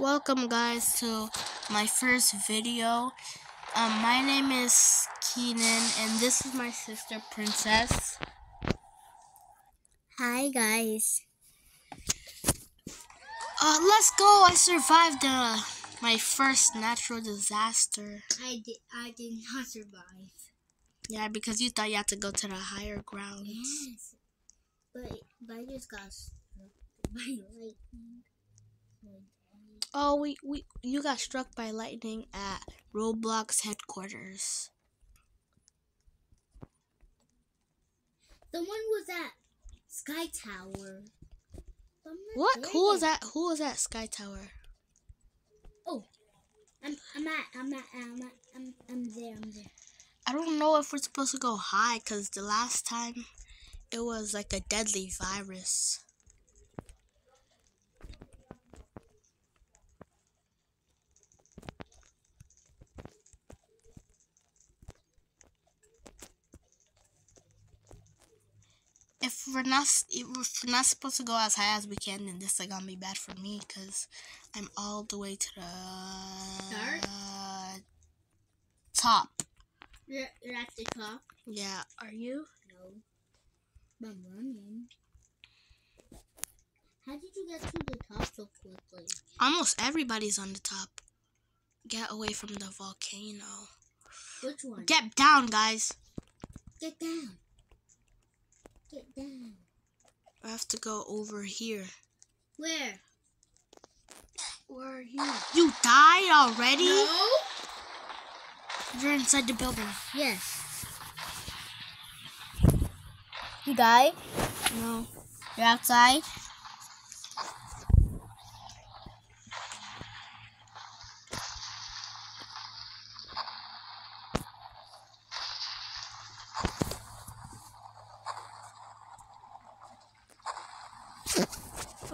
Welcome guys to my first video. Um, my name is Keenan and this is my sister Princess. Hi guys. Uh, let's go! I survived uh, my first natural disaster. I did I did not survive. Yeah, because you thought you had to go to the higher ground. Yes. But but I just got struck by lightning. Oh, we, we you got struck by lightning at Roblox headquarters. The one was at Sky Tower. What? Who was that? Who was at Sky Tower? Oh, I'm I'm at I'm at I'm at I'm I'm there I'm there. I don't know if we're supposed to go high because the last time it was like a deadly virus. If we're not if we're not supposed to go as high as we can, then this is gonna be bad for me because I'm all the way to the top. You're, you're at the top. Yeah, are you? No, but I'm running. How did you get to the top so quickly? Almost everybody's on the top. Get away from the volcano. Which one? Get down, guys. Get down. Get down. I have to go over here. Where? Where are you? You died already? No. You're inside the building. Yes. You died? No. You're outside?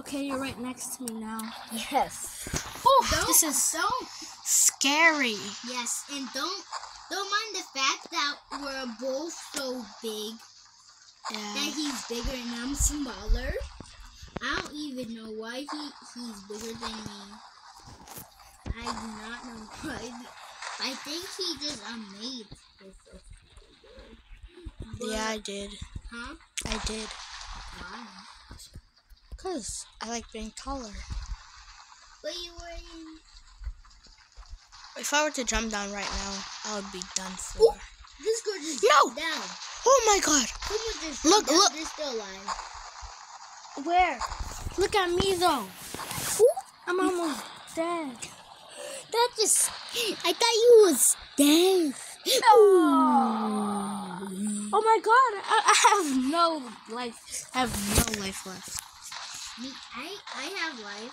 Okay, you're right next to me now. Yes. Oh, this is don't. scary. Yes, and don't don't mind the fact that we're both so big Yeah. that he's bigger and I'm smaller. I don't even know why he he's bigger than me. I do not know why. I think he just um, made this. Yeah, I did. Huh? I did. Why? Because I like being taller. But you were in. If I were to jump down right now, I would be done for. Ooh. This girl just No! down. Oh my god. Look, down. look. They're still alive. Where? Look at me though. I'm almost dead. That just. I thought you was dead. Oh my god, I, I have no life. I have no life left. Me, I, I have life.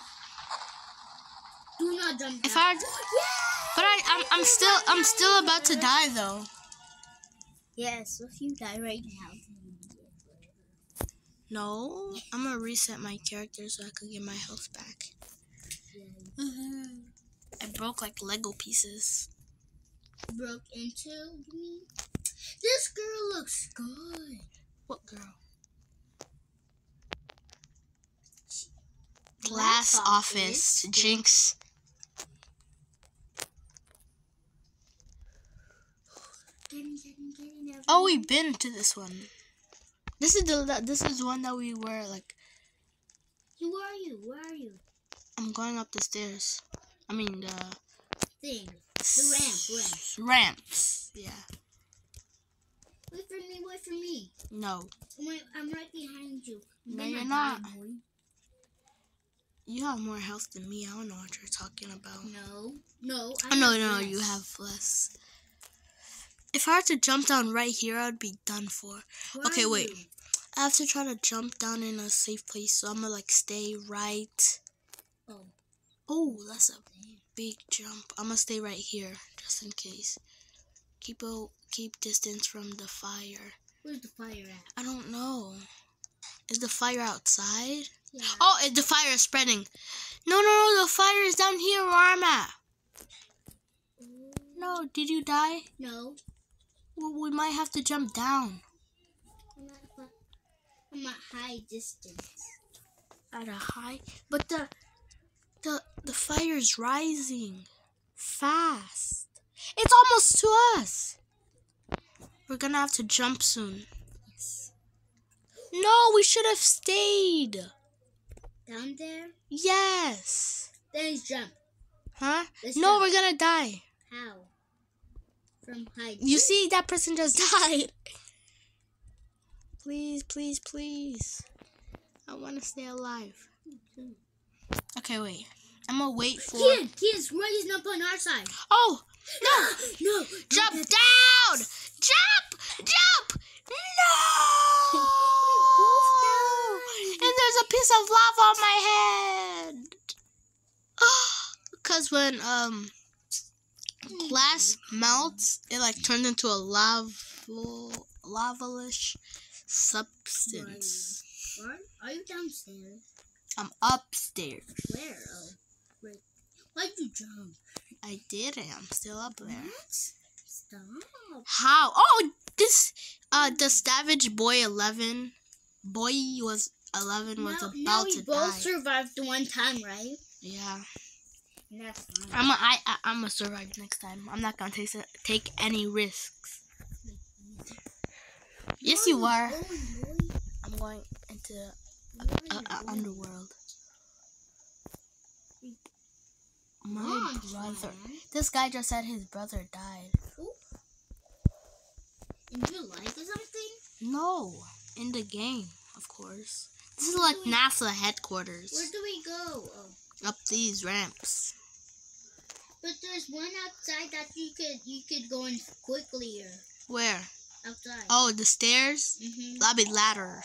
Do not jump down. If I, but I, I'm, I'm still, I'm still about to die though. Yes, if you die right now. then you get No, I'm gonna reset my character so I can get my health back. I broke like Lego pieces. Broke into me. This girl looks good. What girl? Glass office, Jinx. Getting, getting, getting Oh, we've been to this one. This is the, this is one that we were like. Who are you? Where are you? I'm going up the stairs. I mean the Thing. The ramp, ramp. Ramps. Yeah. Wait for me, wait for me. No. I'm right, I'm right behind you. No, you're not. You have more health than me. I don't know what you're talking about. No. No. I Oh, no, no, less. you have less. If I were to jump down right here, I'd be done for. Where Okay, wait. I have to try to jump down in a safe place, so I'm gonna like stay right. Oh. Oh, that's a big jump. I'm gonna stay right here just in case. Keep a keep distance from the fire. Where's the fire at? I don't know. Is the fire outside? Yeah. Oh, the fire is spreading. No, no, no, the fire is down here where I'm at. No, did you die? No. Well, we might have to jump down. I'm at, fi- I'm at high distance. At a high, but the The the fire's rising fast. It's almost to us. We're gonna have to jump soon. Yes. No, we should have stayed. Down there? Yes. Then jump. Huh? Let's no, jump. we're gonna die. How? From height. You see, that person just died. Please, please, please. I want to stay alive. Okay, wait. I'm gonna wait for. Kid, kid's rising up on our side. Oh no! No. Jump down! Jump! Jump! No! And there's a piece of lava on my head. Because when um glass melts, it like turns into a lava lavalish substance. What? Are you downstairs? I'm upstairs. Where? Oh, wait. Why'd you jump? I did it. I'm still up there. What? Stop. How? Oh, this uh the Savage Boy 11 boy was 11 was now, about now we to both die. survived the one time, right? yeah. That's fine. I'm a, I, I I'm gonna survive next time. I'm not gonna take take any risks. Yes, you are. Oh. I'm going into uh, uh, boy. underworld. My brother. This guy just said his brother died. In real life or something? No, in the game, of course. This is like NASA headquarters. Where do we go? Oh. Up these ramps. But there's one outside that you could you could go in quickly or Where? outside. Oh, the stairs? Mm-hmm. Lobby ladder.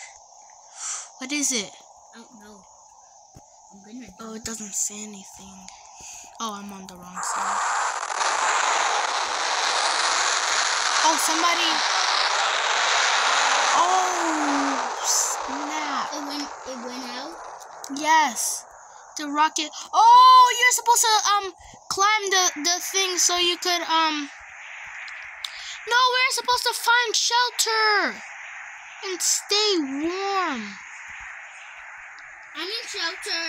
What is it? I don't know. I'm gonna Oh, it doesn't say anything. Oh, I'm on the wrong side. Oh, somebody. Oh, Yes. The rocket. Oh, you're supposed to um climb the the thing so you could um No, we're supposed to find shelter and stay warm. I'm in shelter.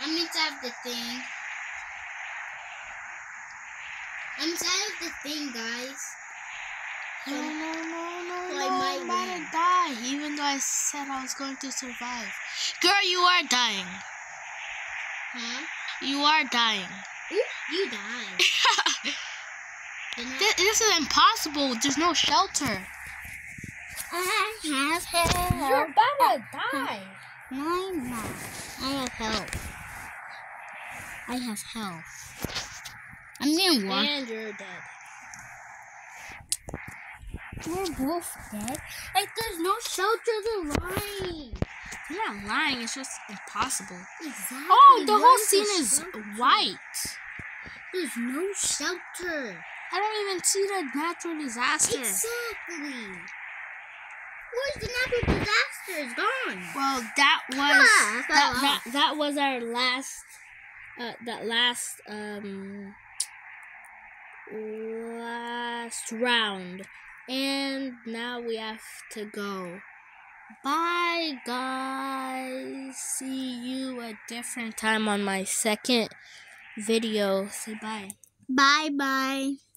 I'm inside of the thing. I'm inside of the thing, guys. No, Oh, I might I'm die, even though I said I was going to survive. Girl, you are dying. Huh? You are dying. Ooh, you died. This, this is impossible. There's no shelter. I have help. You're about to die. No, I'm not. I have help. I have health. I'm gonna. And you're dead. We're both dead. Like, there's no shelter to lying. You're not lying. It's just impossible. Exactly. Oh, the whole scene the is white. There's no shelter. I don't even see the natural disaster. Exactly. Where's the natural disaster? It's gone. Well, that was Ah, that, that that was our last uh that last um last round. And now we have to go. Bye guys. See you a different time on my second video. Say bye. Bye bye.